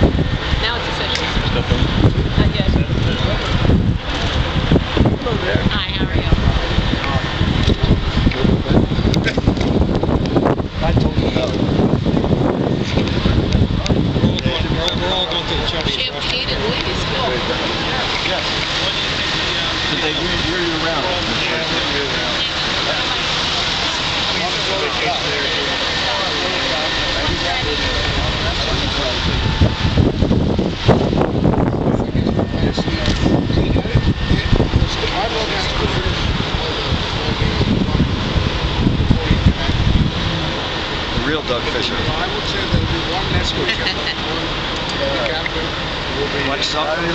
Now it's official. Not yet. Hello there. Hi, how are you? I. We're all going to the chubby. Yes. Did they rear you around? Doug Fisher. I would say there'll be one Nesco chip. One, the captain will. Watch something.